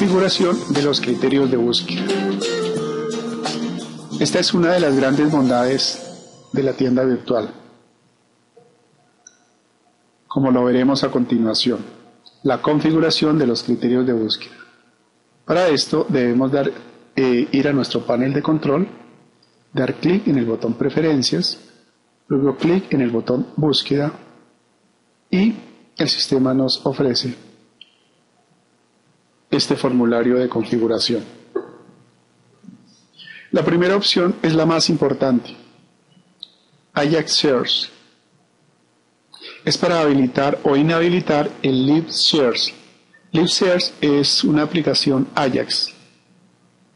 configuración de los criterios de búsqueda. Esta es una de las grandes bondades de la tienda virtual, como lo veremos a continuación, la configuración de los criterios de búsqueda. Para esto debemos dar, eh, ir a nuestro panel de control, dar clic en el botón preferencias, luego clic en el botón búsqueda y el sistema nos ofrece este formulario de configuración. La primera opción es la más importante. Ajax Shares. Es para habilitar o inhabilitar el Live Shares. Live Shares es una aplicación Ajax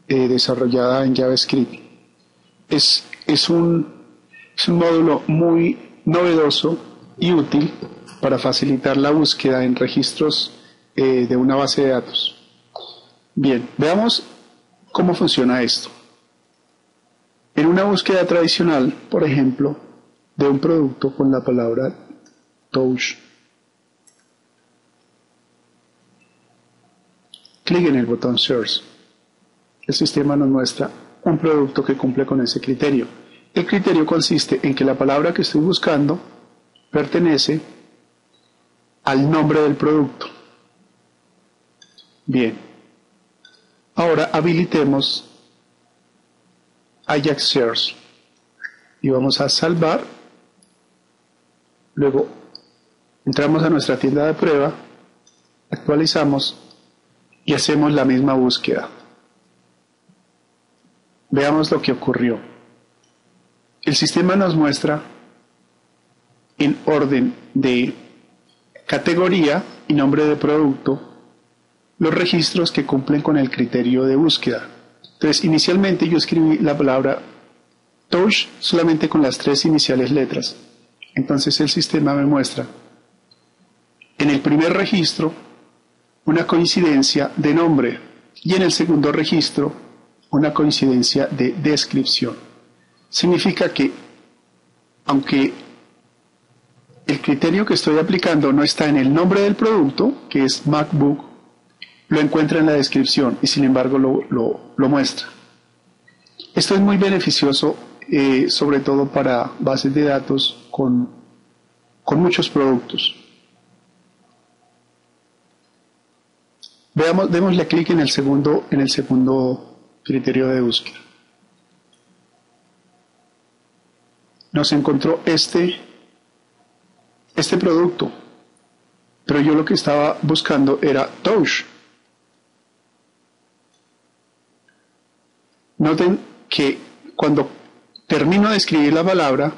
eh, desarrollada en JavaScript. Es, es, un, es un módulo muy novedoso y útil para facilitar la búsqueda en registros eh, de una base de datos. Bien, veamos cómo funciona esto. En una búsqueda tradicional, por ejemplo, de un producto con la palabra touch, clic en el botón Search. El sistema nos muestra un producto que cumple con ese criterio. El criterio consiste en que la palabra que estoy buscando pertenece al nombre del producto. Bien. Ahora habilitemos Ajax Search y vamos a salvar. Luego entramos a nuestra tienda de prueba, actualizamos y hacemos la misma búsqueda. Veamos lo que ocurrió. El sistema nos muestra en orden de categoría y nombre de producto los registros que cumplen con el criterio de búsqueda. Entonces, inicialmente yo escribí la palabra touch solamente con las tres iniciales letras. Entonces el sistema me muestra en el primer registro una coincidencia de nombre y en el segundo registro una coincidencia de descripción. Significa que aunque el criterio que estoy aplicando no está en el nombre del producto, que es MacBook, lo encuentra en la descripción y sin embargo lo, muestra. Esto es muy beneficioso, eh, sobre todo para bases de datos con, con muchos productos. Veamos, démosle clic en el segundo, en el segundo criterio de búsqueda. Nos encontró este este producto. Pero yo lo que estaba buscando era touch. Noten que cuando termino de escribir la palabra,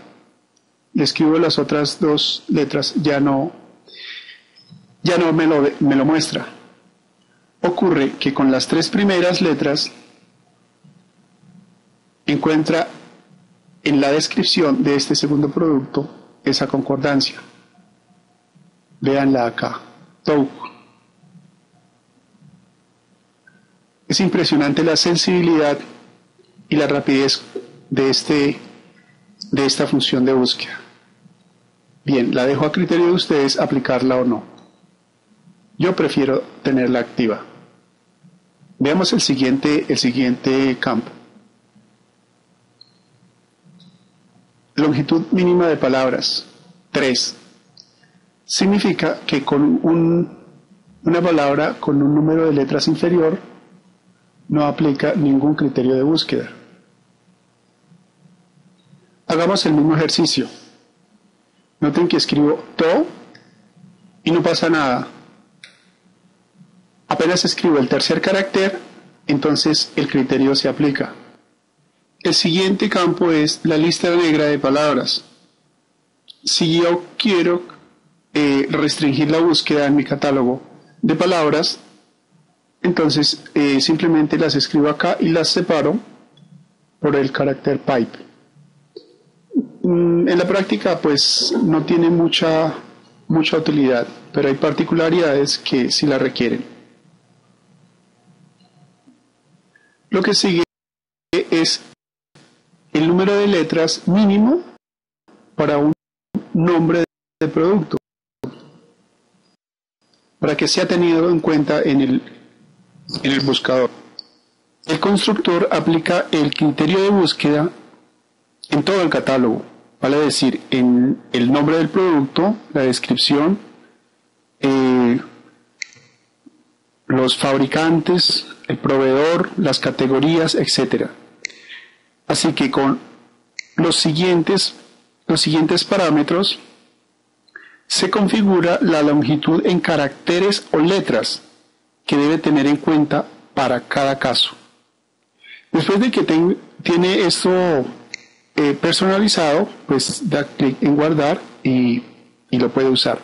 le escribo las otras dos letras, ya no, ya no me lo, me lo muestra. Ocurre que con las tres primeras letras encuentra en la descripción de este segundo producto esa concordancia. Veanla acá. Es impresionante la sensibilidad y la rapidez de, este, de esta función de búsqueda. Bien, la dejo a criterio de ustedes aplicarla o no. Yo prefiero tenerla activa. Veamos el siguiente, el siguiente campo. Longitud mínima de palabras, 3 significa que con una palabra con un número de letras inferior no aplica ningún criterio de búsqueda. Hagamos el mismo ejercicio. Noten que escribo to y no pasa nada. Apenas escribo el tercer carácter, entonces el criterio se aplica. El siguiente campo es la lista negra de palabras. Si yo quiero eh, restringir la búsqueda en mi catálogo de palabras, entonces eh, simplemente las escribo acá y las separo por el carácter pipe. Mm, en la práctica pues no tiene mucha, mucha utilidad, pero hay particularidades que sí la requieren. Lo que sigue es el número de letras mínimo para un nombre de producto para que sea tenido en cuenta en el, en el buscador. El constructor aplica el criterio de búsqueda en todo el catálogo, vale decir, en el nombre del producto, la descripción, eh, los fabricantes, el proveedor, las categorías, etc. Así que con los siguientes, los siguientes parámetros se configura la longitud en caracteres o letras que debe tener en cuenta para cada caso. Después de que tiene esto eh, personalizado, pues da clic en guardar y, y lo puede usar.